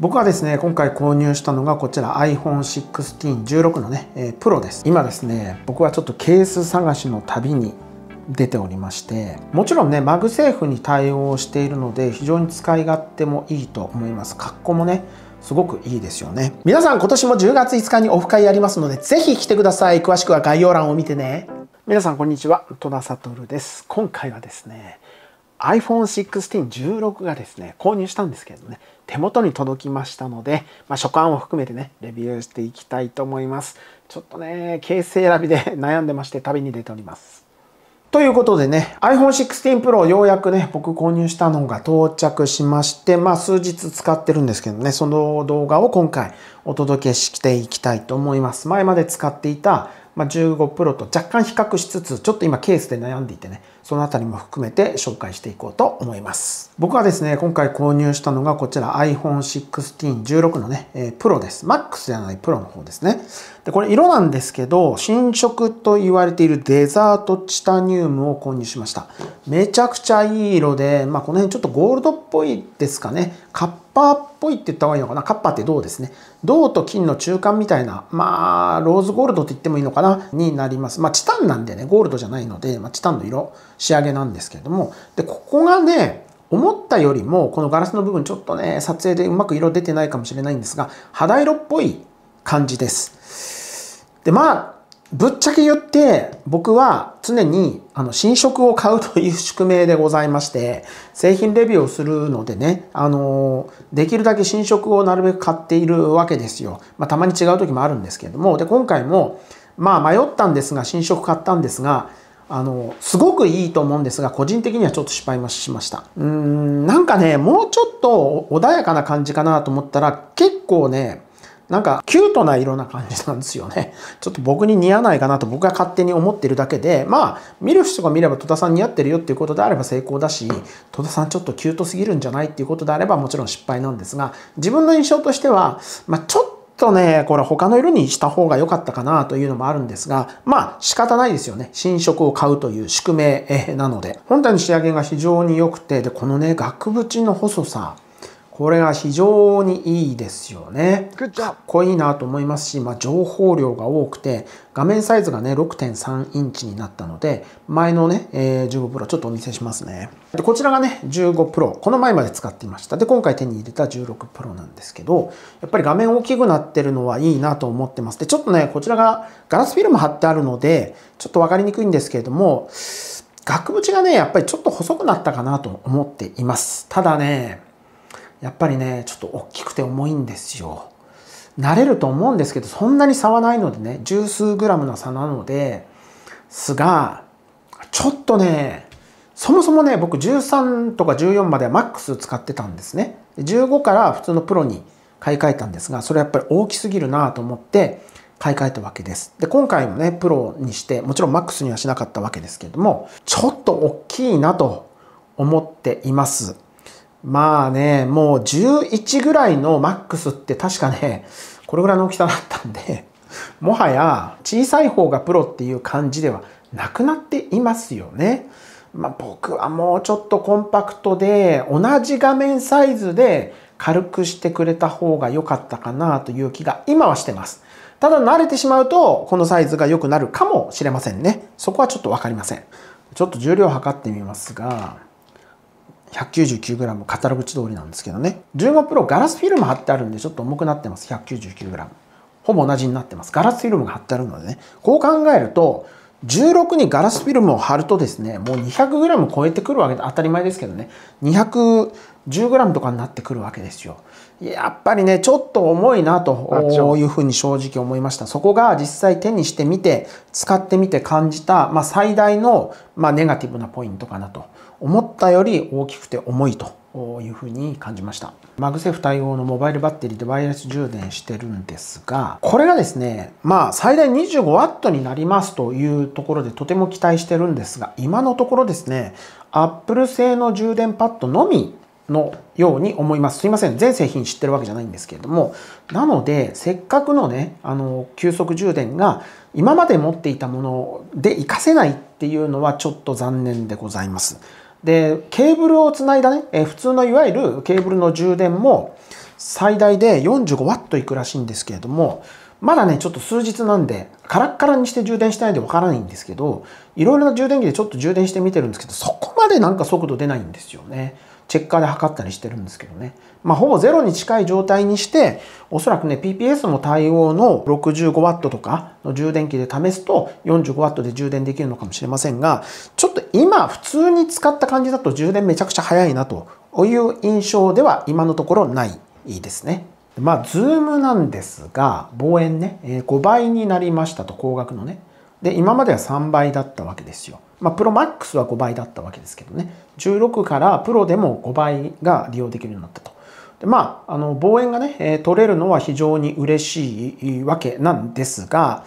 僕はですね今回購入したのがこちら iPhone1616 のね、えー、プロです。今ですね僕はちょっとケース探しの旅に出ておりましてもちろんねマグセーフに対応しているので非常に使い勝手もいいと思います。格好もねすごくいいですよね。皆さん今年も10月5日にオフ会やりますのでぜひ来てください。詳しくは概要欄を見てね。皆さんこんにちは。戸田覚です。今回はですね iPhone1616 がですね購入したんですけれどね手元に届きましたので、まあ、書簡を含めてねレビューしていきたいと思います。ちょっとねケース選びで 悩んでまして旅に出ております。ということでね iPhone16 Pro ようやくね僕購入したのが到着しましてまあ数日使ってるんですけどねその動画を今回お届けしていきたいと思います。前まで使っていたまあ、15 Pro と若干比較しつつちょっと今ケースで悩んでいてねそのあたりも含めて紹介していこうと思います。僕はですね今回購入したのがこちら iPhone1616 のね、えー、プロです。MAX じゃないプロの方ですね。でこれ色なんですけど新色と言われているデザートチタニウムを購入しました。めちゃくちゃいい色で、まあ、この辺ちょっとゴールドっぽいですかね。カッパーっぽいって言った方がいいのかな？カッパって銅ですね？銅と金の中間みたいなまあローズゴールドと言ってもいいのかな？になります。まあチタンなんでねゴールドじゃないので、まあ、チタンの色仕上げなんですけれども。でここがね思ったよりもこのガラスの部分ちょっとね撮影でうまく色出てないかもしれないんですが肌色っぽい感じです。でまあぶっちゃけ言って僕は常にあの新色を買うという宿命でございまして製品レビューをするのでねあのできるだけ新色をなるべく買っているわけですよ。まあ、たまに違う時もあるんですけれどもで今回もまあ迷ったんですが新色買ったんですがあのすごくいいと思うんですが個人的にはちょっと失敗しましたうーんなんかねもうちょっと穏やかな感じかなと思ったら結構ねなんかキュートな色な感じなんですよね。ちょっと僕に似合わないかなと僕が勝手に思ってるだけで、まあ、見る人が見れば戸田さん似合ってるよっていうことであれば成功だし、戸田さんちょっとキュートすぎるんじゃないっていうことであればもちろん失敗なんですが、自分の印象としては、まあ、ちょっとね、これ他の色にした方が良かったかなというのもあるんですが、まあ仕方ないですよね。新色を買うという宿命なので。本体の仕上げが非常に良くて、で、このね、額縁の細さ、これが非常にいいですよね。かっこいいなと思いますし、まあ、情報量が多くて、画面サイズがね、6.3インチになったので、前のね、えー、15 Pro ちょっとお見せしますね。で、こちらがね、15 Pro。この前まで使っていました。で、今回手に入れた16 Pro なんですけど、やっぱり画面大きくなってるのはいいなと思ってます。で、ちょっとね、こちらがガラスフィルム貼ってあるので、ちょっとわかりにくいんですけれども、額縁がね、やっぱりちょっと細くなったかなと思っています。ただね、やっぱりねちょっと大きくて重いんですよ。慣れると思うんですけどそんなに差はないのでね十数グラムの差なのですがちょっとねそもそもね僕13とか14まではマックス使ってたんですね。15から普通のプロに買い替えたんですがそれやっぱり大きすぎるなと思って買い替えたわけです。で今回もねプロにしてもちろんマックスにはしなかったわけですけれどもちょっと大きいなと思っています。まあね、もう11ぐらいのマックスって確かね、これぐらいの大きさだったんで、もはや小さい方がプロっていう感じではなくなっていますよね。まあ、僕はもうちょっとコンパクトで同じ画面サイズで軽くしてくれた方が良かったかなという気が今はしてます。ただ慣れてしまうとこのサイズが良くなるかもしれませんね。そこはちょっと分かりません。ちょっと重量測ってみますが、199g カタログ値通りなんですけどね。15 Pro ガラスフィルム貼ってあるんでちょっと重くなってます。199g ほぼ同じになってます。ガラスフィルムが貼ってあるのでね。こう考えると16にガラスフィルムを貼るとですねもう 200g 超えてくるわけで当たり前ですけどね。210g とかになってくるわけですよ。やっぱりねちょっと重いなというふうに正直思いました。そこが実際手にしてみて使ってみて感じた、まあ、最大の、まあ、ネガティブなポイントかなと思ったより大きくて重いというふうに感じましたマグセフ対応のモバイルバッテリーでワイヤレス充電してるんですがこれがですねまあ最大 25W になりますというところでとても期待してるんですが今のところですね Apple 製の充電パッドのみのように思います。すいません。全製品知ってるわけじゃないんですけれども。なので、せっかくのね、あの、急速充電が今まで持っていたもので活かせないっていうのはちょっと残念でございます。でケーブルをつないだね、え普通のいわゆるケーブルの充電も最大で 45W いくらしいんですけれども、まだね、ちょっと数日なんで、カラッカラにして充電してないんでわからないんですけど、いろいろな充電器でちょっと充電してみてるんですけど、そこまでなんか速度出ないんですよね。チェッカーで測ったりしてるんですけどね。まあ、ほぼゼロに近い状態にして、おそらくね、PPS も対応の 65W とかの充電器で試すと 45W で充電できるのかもしれませんが、ちょっと今普通に使った感じだと充電めちゃくちゃ早いなという印象では今のところないですね。まあ、ズームなんですが、望遠ね、5倍になりましたと、光学のね。で、今までは3倍だったわけですよ。まあ、プロマックスは5倍だったわけですけどね。16からプロでも5倍が利用できるようになったと。でまあ、あの、望遠がね、え撮れるのは非常に嬉しいわけなんですが、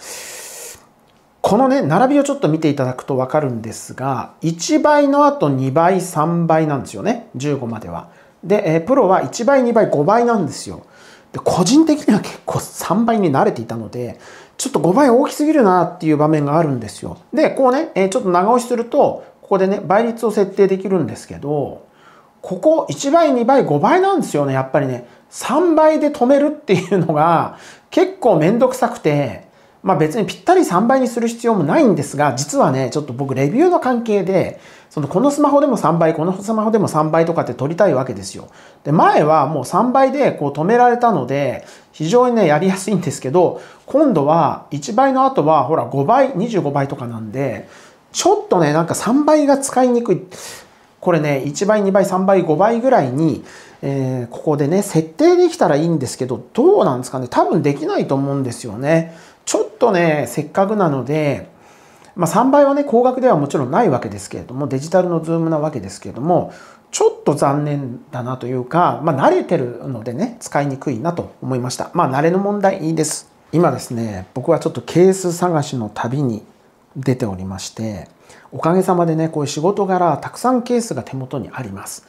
このね、並びをちょっと見ていただくとわかるんですが、1倍の後2倍、3倍なんですよね。15までは。で、えプロは1倍、2倍、5倍なんですよ。で個人的には結構3倍に慣れていたのでちょっと5倍大きすぎるなっていう場面があるんですよ。でこうね、えちょっと長押しするとここでね倍率を設定できるんですけどここ1倍2倍5倍なんですよねやっぱりね。3倍で止めるっていうのが結構めんどくさくてまあ別にぴったり3倍にする必要もないんですが実はねちょっと僕レビューの関係でそのこのスマホでも3倍このスマホでも3倍とかって撮りたいわけですよ。で前はもう3倍でこう止められたので非常にねやりやすいんですけど今度は1倍の後はほら5倍25倍とかなんでちょっとねなんか3倍が使いにくいこれね1倍2倍3倍5倍ぐらいに、えー、ここでね設定できたらいいんですけどどうなんですかね多分できないと思うんですよね。ちょっとねせっかくなのでまあ、3倍はね高額ではもちろんないわけですけれどもデジタルのズームなわけですけれどもちょっと残念だなというか、まあ、慣れてるのでね使いにくいなと思いました。まあ慣れの問題です。今ですね僕はちょっとケース探しの旅に出ておりましておかげさまでねこういう仕事柄たくさんケースが手元にあります。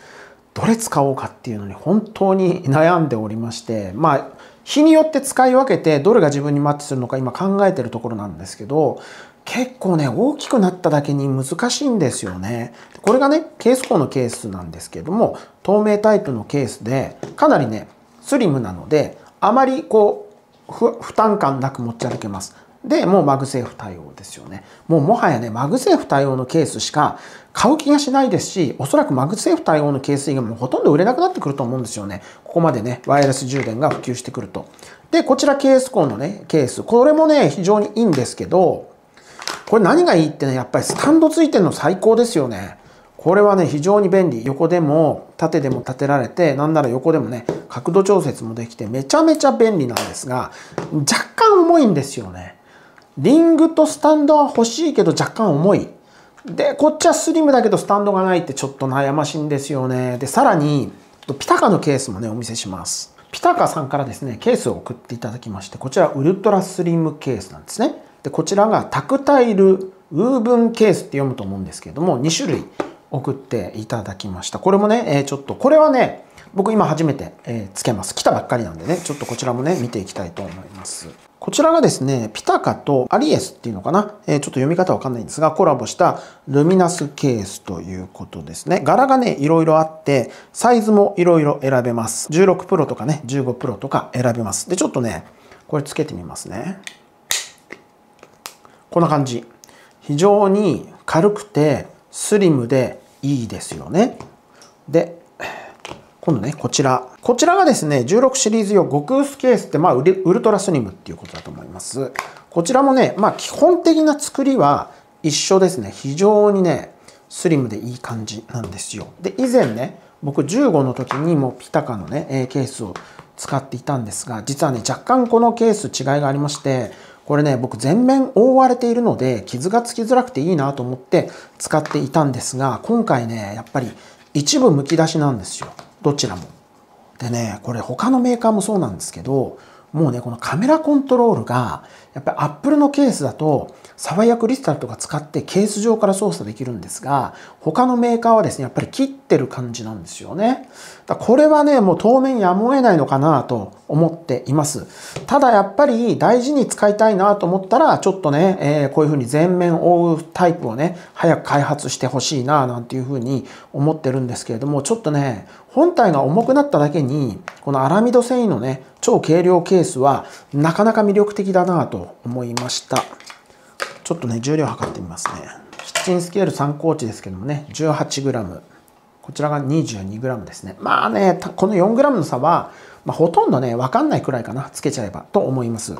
どれ使おうかっていうのに本当に悩んでおりましてまあ日によって使い分けてどれが自分にマッチするのか今考えてるところなんですけど結構ね、大きくなっただけに難しいんですよね。これがね、ケース4のケースなんですけども、透明タイプのケースで、かなりね、スリムなので、あまりこう、負担感なく持ち歩けます。で、もうマグセーフ対応ですよね。もうもはやね、マグセーフ対応のケースしか買う気がしないですし、おそらくマグセーフ対応のケース以外もほとんど売れなくなってくると思うんですよね。ここまでね、ワイヤレス充電が普及してくると。で、こちらケースコンのね、ケース。これもね、非常にいいんですけど、これ何がいいってね、やっぱりスタンドついてるの最高ですよね。これはね、非常に便利。横でも縦でも立てられて、なんなら横でもね、角度調節もできて、めちゃめちゃ便利なんですが、若干重いんですよね。リングとスタンドは欲しいけど若干重い。で、こっちはスリムだけどスタンドがないってちょっと悩ましいんですよね。で、さらに、ピタカのケースもね、お見せします。ピタカさんからですね、ケースを送っていただきまして、こちらウルトラスリムケースなんですね。でこちらがタクタイルウーブンケースって読むと思うんですけれども2種類送っていただきましたこれもね、えちょっとこれはね僕今初めて、えつけます。来たばっかりなんでね。ちょっとこちらもね見ていきたいと思います。こちらがですねピタカとアリエスっていうのかな、えちょっと読み方わかんないんですがコラボしたルミナスケースということですね。柄がねいろいろあってサイズもいろいろ選べます。16プロとかね15プロとか選べます。でちょっとねこれつけてみますね。こんな感じ。非常に軽くてスリムでいいですよね。で今度ねこちら。こちらがですね16シリーズ用極薄ケースってまあウルトラスリムっていうことだと思います。こちらもねまあ基本的な作りは一緒ですね。非常にねスリムでいい感じなんですよ。で以前ね僕15の時にもピタカのねケースを使っていたんですが実はね若干このケース違いがありましてこれね、僕全面覆われているので傷がつきづらくていいなと思って使っていたんですが、今回ね、やっぱり一部むき出しなんですよ。どちらも。でね、これ他のメーカーもそうなんですけど、もうね、このカメラコントロールが、やっぱり Apple のケースだと、サファイアクリスタルとか使ってケース上から操作できるんですが、他のメーカーはですね、やっぱり切ってる感じなんですよね。だこれはね、もう当面やむを得ないのかなと思っています。ただやっぱり大事に使いたいなと思ったら、ちょっとね、えー、こういうふうに全面覆うタイプをね、早く開発してほしいななんていうふうに思ってるんですけれども、ちょっとね、本体が重くなっただけに、このアラミド繊維のね、超軽量ケースはなかなか魅力的だなと思いました。ちょっとね、重量測ってみますね。キッチンスケール参考値ですけどもね、18g。こちらが 22g ですね。まあね、この 4g の差は、まあ、ほとんどね、わかんないくらいかな、つけちゃえばと思います。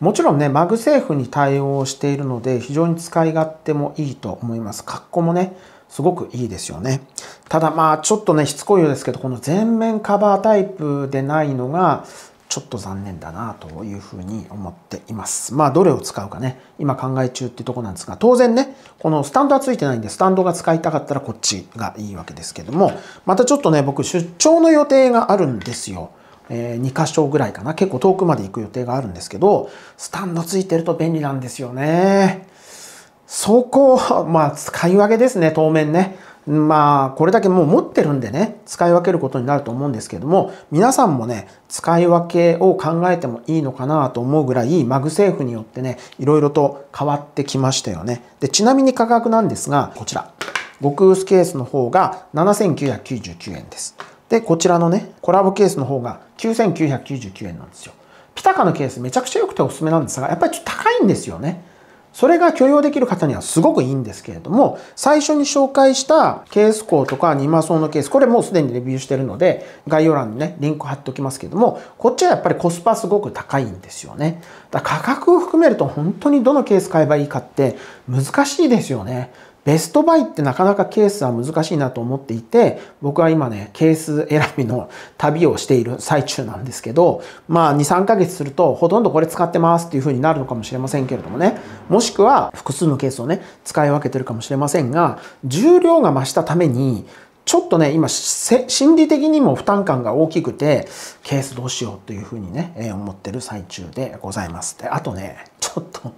もちろんね、マグセーフに対応しているので、非常に使い勝手もいいと思います。格好もね、すごくいいですよね。ただまあ、ちょっとね、しつこいようですけど、この全面カバータイプでないのが、ちょっと残念だなというふうに思っています。まあどれを使うかね、今考え中っていうとこなんですが、当然ね、このスタンドはついてないんで、スタンドが使いたかったらこっちがいいわけですけども、またちょっとね、僕出張の予定があるんですよ。えー、2箇所ぐらいかな。結構遠くまで行く予定があるんですけど、スタンドついてると便利なんですよね。そこ、まあ使い分けですね、当面ね。まあこれだけもう持ってるんでね使い分けることになると思うんですけども皆さんもね使い分けを考えてもいいのかなと思うぐらいマグセーフによってねいろいろと変わってきましたよね。でちなみに価格なんですがこちら。極薄ケースの方が7999円です。でこちらのねコラボケースの方が9999円なんですよ。ピタカのケースめちゃくちゃ良くておすすめなんですがやっぱりちょっと高いんですよね。それが許容できる方にはすごくいいんですけれども、最初に紹介したケース校とか2マソンのケース、これもうすでにレビューしてるので、概要欄にね、リンク貼っておきますけども、こっちはやっぱりコスパすごく高いんですよね。だから価格を含めると本当にどのケース買えばいいかって難しいですよね。ベストバイってなかなかケースは難しいなと思っていて、僕は今ね、ケース選びの旅をしている最中なんですけど、まあ2、3ヶ月するとほとんどこれ使ってますっていう風になるのかもしれませんけれどもね、もしくは複数のケースをね、使い分けてるかもしれませんが、重量が増したために、ちょっとね、今、心理的にも負担感が大きくて、ケースどうしようというふうにね、思ってる最中でございます。で、あとね、ちょっと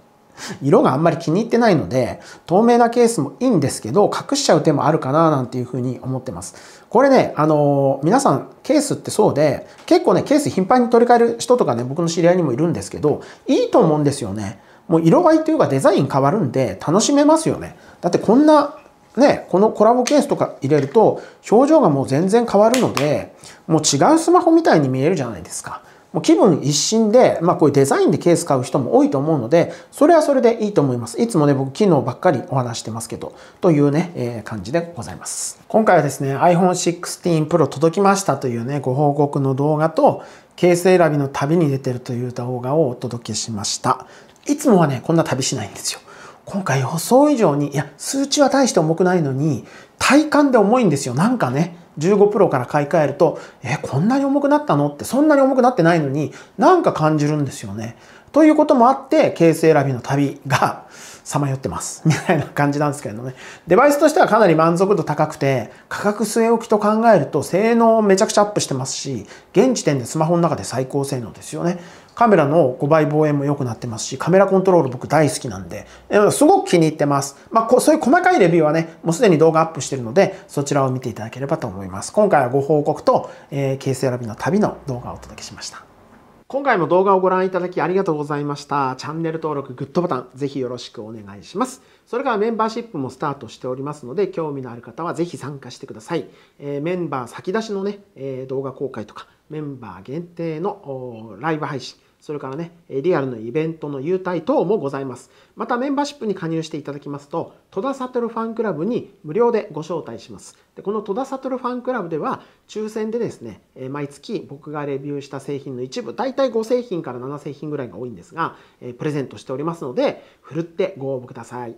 色があんまり気に入ってないので、透明なケースもいいんですけど、隠しちゃう手もあるかななんていうふうに思ってます。これね、あのー、皆さん、ケースってそうで、結構ね、ケース頻繁に取り替える人とかね、僕の知り合いにもいるんですけど、いいと思うんですよね。もう色合いというかデザイン変わるんで、楽しめますよね。だってこんな、ね、このコラボケースとか入れると、表情がもう全然変わるので、もう違うスマホみたいに見えるじゃないですか。もう気分一新で、まあこういうデザインでケース買う人も多いと思うので、それはそれでいいと思います。いつもね、僕機能ばっかりお話してますけど、というね、えー、感じでございます。今回はですね、iPhone 16 Pro 届きましたというね、ご報告の動画と、ケース選びの旅に出てるという動画をお届けしました。いつもはね、こんな旅しないんですよ。今回予想以上に、いや、数値は大して重くないのに、体感で重いんですよ。なんかね、15プロから買い替えると、え、こんなに重くなったの？って、そんなに重くなってないのに、なんか感じるんですよね。ということもあって、ケース選びの旅が さまよってます。みたいな感じなんですけれどもね。デバイスとしてはかなり満足度高くて、価格据え置きと考えると性能めちゃくちゃアップしてますし、現時点でスマホの中で最高性能ですよね。カメラの5倍望遠も良くなってますし、カメラコントロール僕大好きなんで、すごく気に入ってます。まあ、そういう細かいレビューはね、もうすでに動画アップしてるので、そちらを見ていただければと思います。今回はご報告と、えー、ケース選びの旅の動画をお届けしました。今回も動画をご覧いただきありがとうございました。チャンネル登録、グッドボタン、ぜひよろしくお願いします。それからメンバーシップもスタートしておりますので、興味のある方はぜひ参加してください。えー、メンバー先出しのね、えー、動画公開とか、メンバー限定のライブ配信、それからね、リアルのイベントの優待等もございます。またメンバーシップに加入していただきますと、戸田悟ファンクラブに無料でご招待します。でこの戸田悟ファンクラブでは、抽選でですね、毎月僕がレビューした製品の一部、大体5製品から7製品ぐらいが多いんですが、プレゼントしておりますので、ふるってご応募ください。